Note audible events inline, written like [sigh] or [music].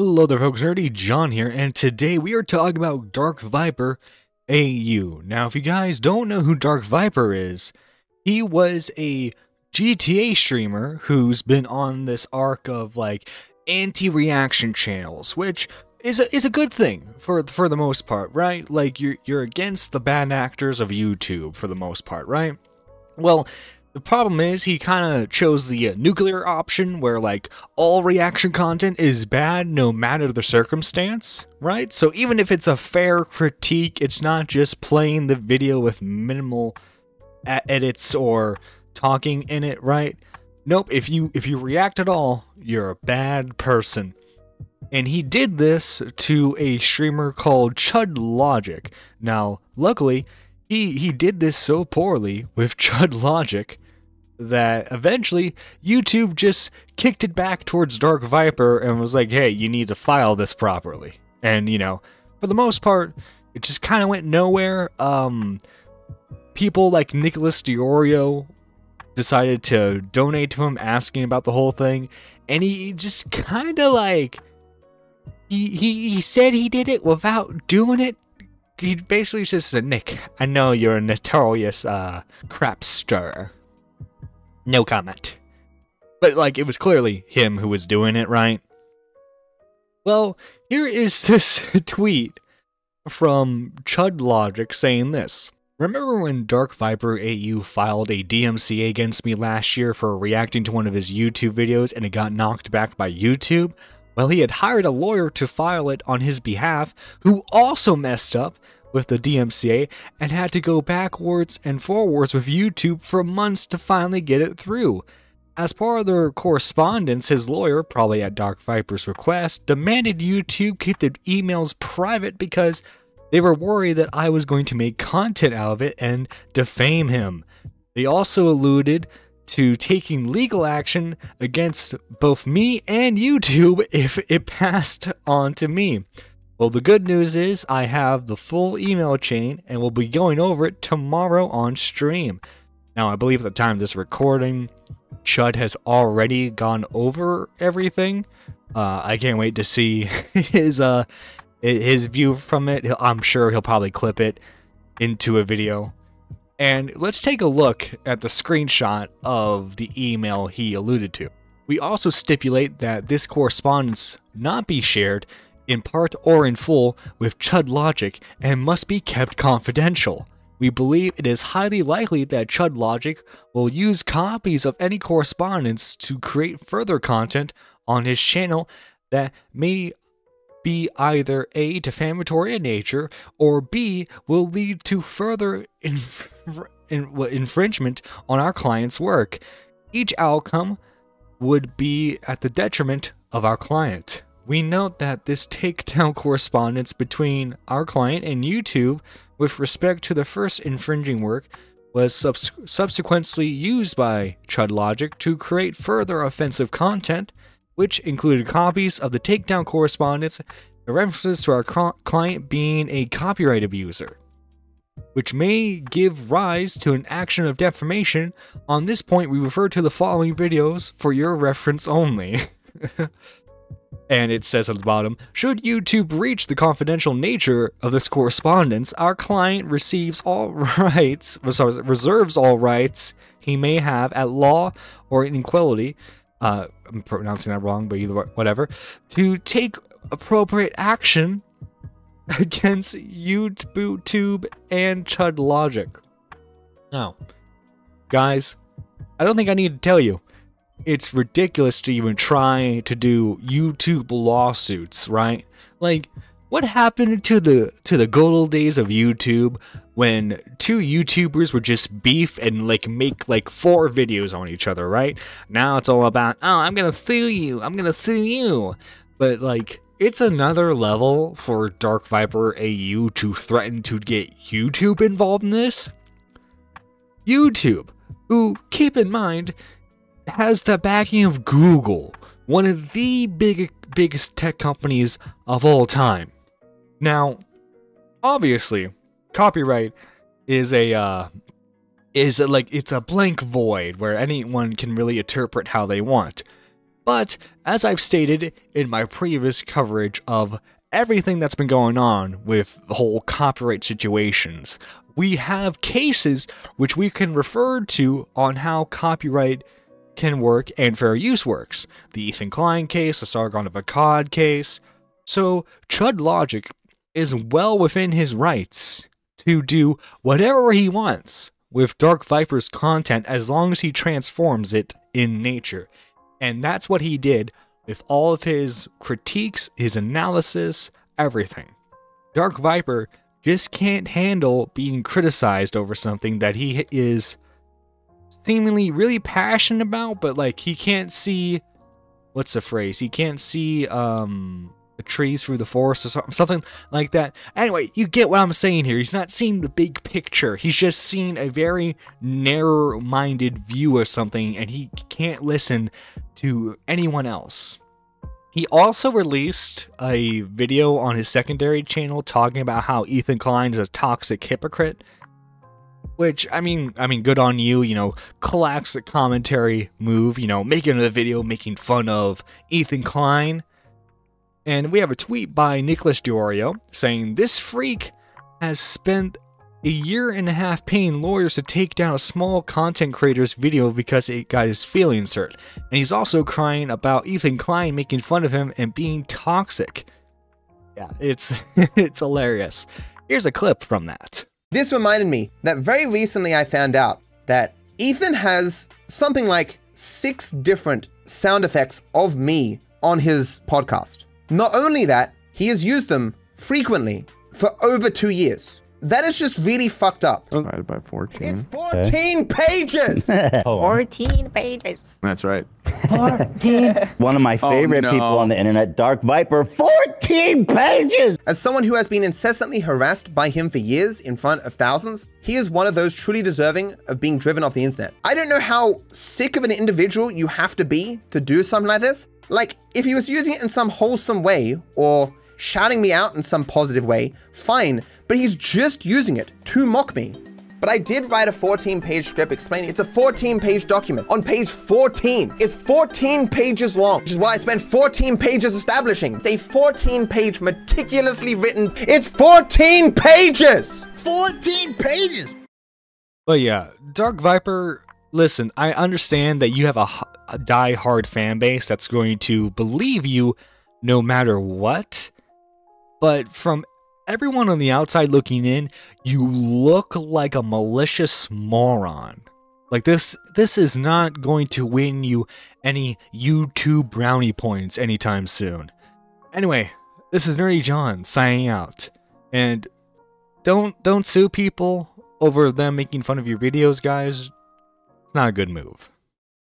Hello there folks, Nerdy John here, and today we are talking about Dark Viper AU. Now if you guys don't know who Dark Viper is, he was a GTA streamer who's been on this arc of like anti-reaction channels, which is a, is a good thing for for the most part, right? Like you're you're against the bad actors of YouTube for the most part, right? Well, the problem is he kind of chose the uh, nuclear option where like all reaction content is bad no matter the circumstance, right? So even if it's a fair critique, it's not just playing the video with minimal edits or talking in it, right? Nope, if you if you react at all, you're a bad person. And he did this to a streamer called Chud Logic. Now, luckily, he he did this so poorly with [laughs] Chud Logic that eventually YouTube just kicked it back towards Dark Viper and was like, "Hey, you need to file this properly." And you know, for the most part, it just kind of went nowhere. Um, people like Nicholas Diorio decided to donate to him, asking about the whole thing, and he just kind of like he, he he said he did it without doing it. He basically just said, "Nick, I know you're a notorious uh, crap stirrer." No comment. But, like, it was clearly him who was doing it, right? Well, here is [laughs] this tweet from Chud Logic saying this. Remember when Dark Viper AU filed a DMCA against me last year for reacting to one of his YouTube videos and it got knocked back by YouTube? Well, he had hired a lawyer to file it on his behalf, who also messed up with the DMCA and had to go backwards and forwards with YouTube for months to finally get it through. As part of their correspondence, his lawyer, probably at Dark Viper's request, demanded YouTube keep the emails private because they were worried that I was going to make content out of it and defame him. They also alluded to taking legal action against both me and YouTube [laughs] if it passed on to me. Well, the good news is I have the full email chain and we'll be going over it tomorrow on stream. Now, I believe at the time of this recording, Chud has already gone over everything. Uh, I can't wait to see [laughs] his uh his view from it. I'm sure he'll probably clip it into a video. And let's take a look at the screenshot of the email he alluded to. We also stipulate that this correspondence not be shared in part or in full, with Chud Logic and must be kept confidential. We believe it is highly likely that Chud Logic will use copies of any correspondence to create further content on his channel that may be either A. defamatory in nature, or B. will lead to further inf in infringement on our client's work. Each outcome would be at the detriment of our client. We note that this takedown correspondence between our client and YouTube with respect to the first infringing work was subs subsequently used by Chud Logic to create further offensive content, which included copies of the takedown correspondence and references to our client being a copyright abuser, which may give rise to an action of defamation. On this point, we refer to the following videos for your reference only. [laughs] And it says at the bottom, should YouTube breach the confidential nature of this correspondence, our client receives all [laughs] rights, sorry, reserves all rights he may have at law or inequality, uh, I'm pronouncing that wrong, but either whatever, to take appropriate action [laughs] against YouTube and Chud Logic. Now, guys, I don't think I need to tell you it's ridiculous to even try to do YouTube lawsuits, right? Like, what happened to the to the good old days of YouTube when two YouTubers would just beef and like make like four videos on each other, right? Now it's all about, oh, I'm gonna sue you, I'm gonna sue you. But like, it's another level for Dark Viper AU to threaten to get YouTube involved in this. YouTube, who, keep in mind, has the backing of Google, one of the big, biggest tech companies of all time. Now, obviously, copyright is a uh, is a, like it's a blank void where anyone can really interpret how they want. But as I've stated in my previous coverage of everything that's been going on with the whole copyright situations, we have cases which we can refer to on how copyright can work and fair use works. The Ethan Klein case, the Sargon of Akkad case. So Chud Logic is well within his rights to do whatever he wants with Dark Viper's content as long as he transforms it in nature. And that's what he did with all of his critiques, his analysis, everything. Dark Viper just can't handle being criticized over something that he is seemingly really passionate about, but like he can't see what's the phrase? He can't see um the trees through the forest or something like that. Anyway, you get what I'm saying here. He's not seeing the big picture. He's just seeing a very narrow-minded view of something and he can't listen to anyone else. He also released a video on his secondary channel talking about how Ethan Klein is a toxic hypocrite. Which I mean, I mean, good on you. You know, classic commentary move. You know, making a video making fun of Ethan Klein. And we have a tweet by Nicholas Diorio saying this freak has spent a year and a half paying lawyers to take down a small content creator's video because it got his feelings hurt. And he's also crying about Ethan Klein making fun of him and being toxic. Yeah, it's [laughs] it's hilarious. Here's a clip from that. This reminded me that very recently I found out that Ethan has something like six different sound effects of me on his podcast. Not only that, he has used them frequently for over two years. That is just really fucked up. Divided by 14. It's 14 pages! [laughs] 14 pages. That's right. 14. [laughs] One of my Oh, favorite no. people on the internet, Dark Viper. 14 pages! As someone who has been incessantly harassed by him for years in front of thousands, he is one of those truly deserving of being driven off the internet. I don't know how sick of an individual you have to be to do something like this. Like, if he was using it in some wholesome way or shouting me out in some positive way, fine, but he's just using it to mock me. But I did write a 14 page script explaining it's a 14 page document. On page 14, it's 14 pages long, which is why I spent 14 pages establishing. It's a 14 page meticulously written, it's 14 pages! 14 pages. But yeah, Dark Viper, listen, I understand that you have a die-hard fan base that's going to believe you no matter what. But from everyone on the outside looking in, you look like a malicious moron. Like this this is not going to win you any YouTube brownie points anytime soon. Anyway, this is Nerdy John signing out. And don't don't sue people over them making fun of your videos, guys. It's not a good move.